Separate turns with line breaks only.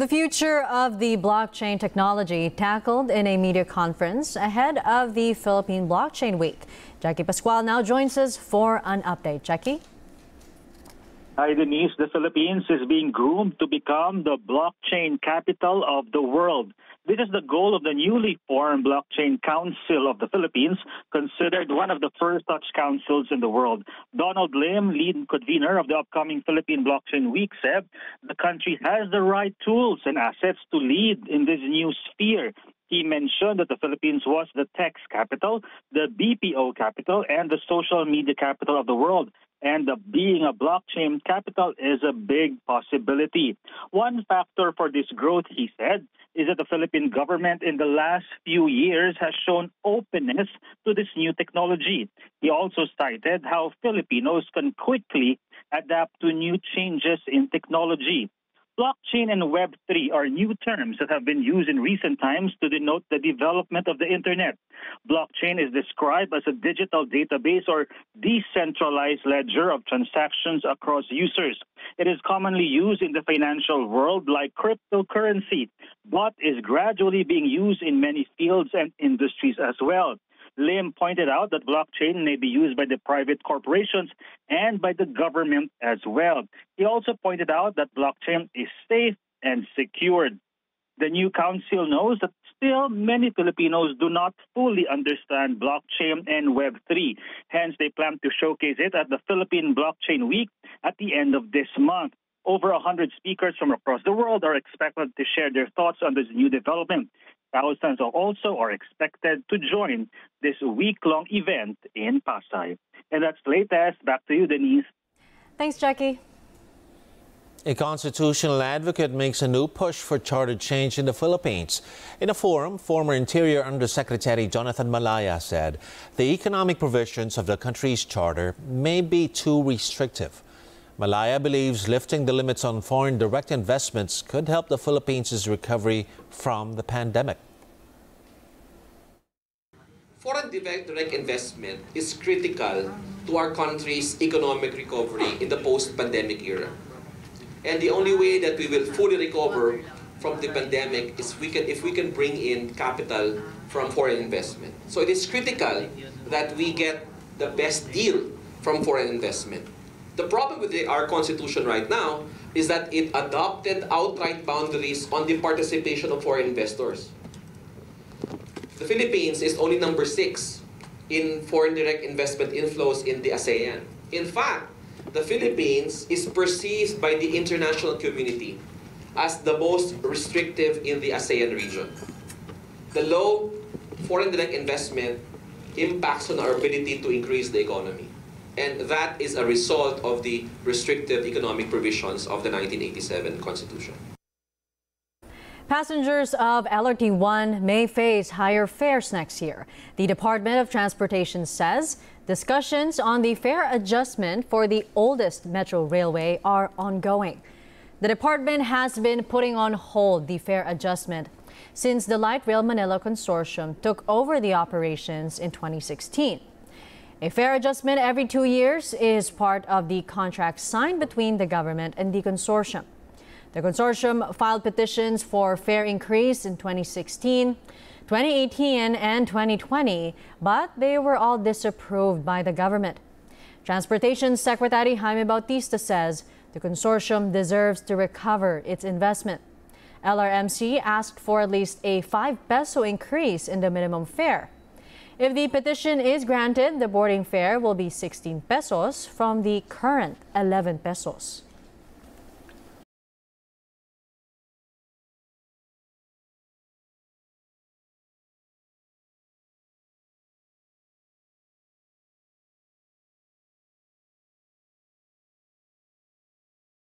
The future of the blockchain technology tackled in a media conference ahead of the Philippine Blockchain Week. Jackie Pascual now joins us for an update. Jackie?
Hi, Denise. The Philippines is being groomed to become the blockchain capital of the world. This is the goal of the newly formed Blockchain Council of the Philippines, considered one of the first such councils in the world. Donald Lim, lead convener of the upcoming Philippine Blockchain Week, said the country has the right tools and assets to lead in this new sphere. He mentioned that the Philippines was the tech capital, the BPO capital, and the social media capital of the world and being a blockchain capital is a big possibility. One factor for this growth, he said, is that the Philippine government in the last few years has shown openness to this new technology. He also cited how Filipinos can quickly adapt to new changes in technology. Blockchain and Web3 are new terms that have been used in recent times to denote the development of the Internet. Blockchain is described as a digital database or decentralized ledger of transactions across users. It is commonly used in the financial world like cryptocurrency, but is gradually being used in many fields and industries as well. Lim pointed out that blockchain may be used by the private corporations and by the government as well. He also pointed out that blockchain is safe and secured. The new council knows that still many Filipinos do not fully understand blockchain and Web3. Hence, they plan to showcase it at the Philippine Blockchain Week at the end of this month. Over 100 speakers from across the world are expected to share their thoughts on this new development. Thousands also are expected to join this week-long event in Pasay. And that's the latest. Back to you, Denise.
Thanks, Jackie.
A constitutional advocate makes a new push for charter change in the Philippines. In a forum, former Interior Undersecretary Jonathan Malaya said the economic provisions of the country's charter may be too restrictive. Malaya believes lifting the limits on foreign direct investments could help the Philippines' recovery from the pandemic.
Foreign direct investment is critical to our country's economic recovery in the post-pandemic era. And the only way that we will fully recover from the pandemic is we can, if we can bring in capital from foreign investment. So it is critical that we get the best deal from foreign investment. The problem with the, our constitution right now is that it adopted outright boundaries on the participation of foreign investors. The Philippines is only number six in foreign direct investment inflows in the ASEAN. In fact, the Philippines is perceived by the international community as the most restrictive in the ASEAN region. The low foreign direct investment impacts on our ability to increase the economy. And that is a result of the restrictive economic provisions of the 1987 Constitution.
Passengers of LRT1 may face higher fares next year. The Department of Transportation says discussions on the fare adjustment for the oldest metro railway are ongoing. The department has been putting on hold the fare adjustment since the Light Rail Manila Consortium took over the operations in 2016. A fare adjustment every two years is part of the contract signed between the government and the consortium. The consortium filed petitions for fare increase in 2016, 2018, and 2020, but they were all disapproved by the government. Transportation Secretary Jaime Bautista says the consortium deserves to recover its investment. LRMC asked for at least a 5 peso increase in the minimum fare. If the petition is granted, the boarding fare will be 16 pesos from the current 11 pesos.